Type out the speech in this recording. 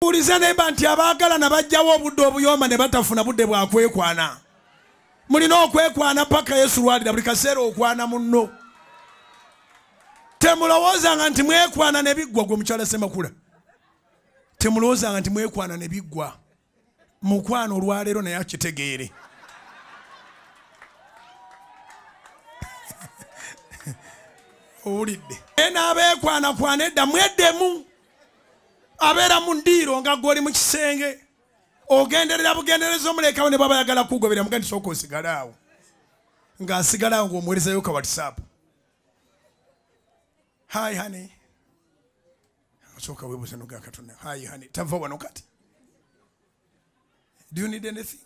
buuliza nemba nti abaagalana bajjawo obudde obuyoma ne batafuna budde bwakwekwana mulina okwekwana paka yesu lwalira buli kaseera okwana munno. Temulowoozanga nti mwekwana ne biggwa gwe mukyala semakula temulowoozanga nti mwekwana ne biggwa. Mukwana olwaleero naye akitegeere. Owulidde. Naye n'abeekwanakwana edda mweddemu abeera mu ndiiro nga gwoli mu kisenge ogenderera bugendereza omulekawo ne baba yagala kugobera muga nti sooka osigale awo. Ng'asigale awo ng'omuwerezayo ka whatsapp. Hi honey. Osooka weebuuza noga katonda hi honey. Tava wano kati. Do you need anything